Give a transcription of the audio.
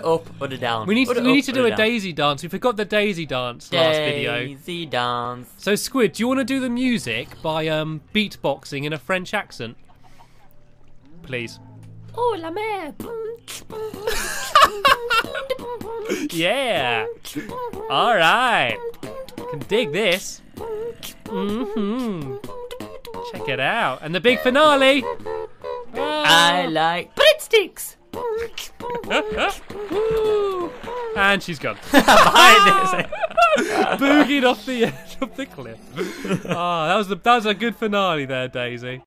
the up or the down. We need Or to, we up need to do a down. daisy dance. We forgot the daisy dance last video. Daisy dance. So Squid, do you want to do the music by um, beatboxing in a French accent? Please. Oh la mer. Yeah. All right. Can dig this. hmm Check it out. And the big finale. I like breadsticks. And she's gone. Behind. Boogied off the edge of the cliff. Oh, that was the that was a good finale there, Daisy.